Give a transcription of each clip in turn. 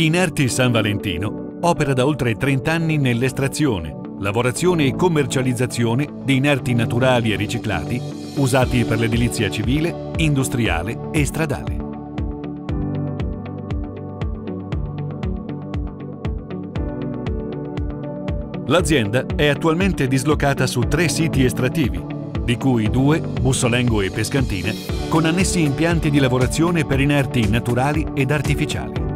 Inerti San Valentino opera da oltre 30 anni nell'estrazione, lavorazione e commercializzazione di inerti naturali e riciclati usati per l'edilizia civile, industriale e stradale. L'azienda è attualmente dislocata su tre siti estrattivi, di cui due, Bussolengo e Pescantina, con annessi impianti di lavorazione per inerti naturali ed artificiali.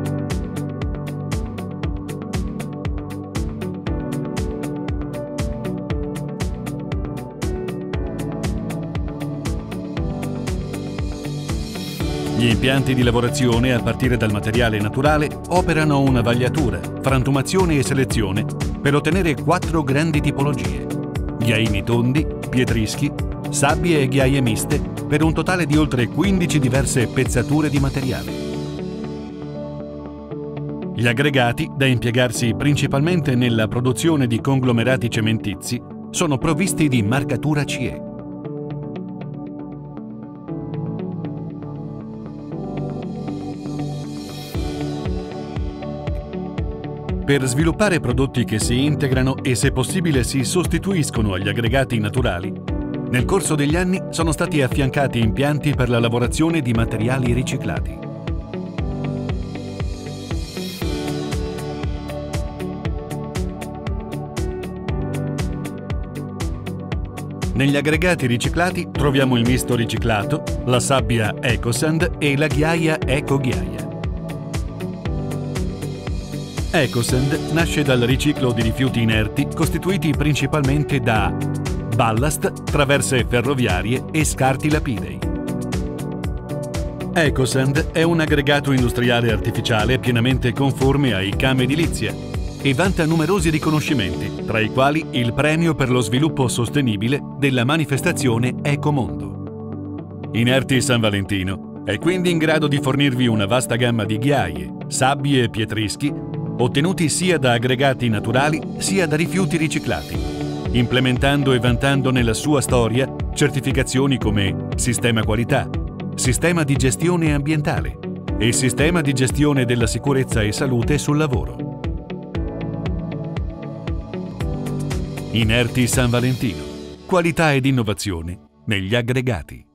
Gli impianti di lavorazione a partire dal materiale naturale operano una vagliatura, frantumazione e selezione per ottenere quattro grandi tipologie. Ghiaini tondi, pietrischi, sabbie e ghiaie miste per un totale di oltre 15 diverse pezzature di materiale. Gli aggregati, da impiegarsi principalmente nella produzione di conglomerati cementizi, sono provvisti di marcatura CE. Per sviluppare prodotti che si integrano e se possibile si sostituiscono agli aggregati naturali, nel corso degli anni sono stati affiancati impianti per la lavorazione di materiali riciclati. Negli aggregati riciclati troviamo il misto riciclato, la sabbia EcoSand e la ghiaia EcoGhiaia. Ecosend nasce dal riciclo di rifiuti inerti costituiti principalmente da ballast, traverse ferroviarie e scarti lapidei. Ecosend è un aggregato industriale artificiale pienamente conforme ai CAM edilizia e vanta numerosi riconoscimenti, tra i quali il premio per lo sviluppo sostenibile della manifestazione Ecomondo. Inerti San Valentino è quindi in grado di fornirvi una vasta gamma di ghiaie, sabbie e pietrischi ottenuti sia da aggregati naturali sia da rifiuti riciclati, implementando e vantando nella sua storia certificazioni come Sistema Qualità, Sistema di Gestione Ambientale e Sistema di Gestione della Sicurezza e Salute sul Lavoro. Inerti San Valentino. Qualità ed innovazione negli aggregati.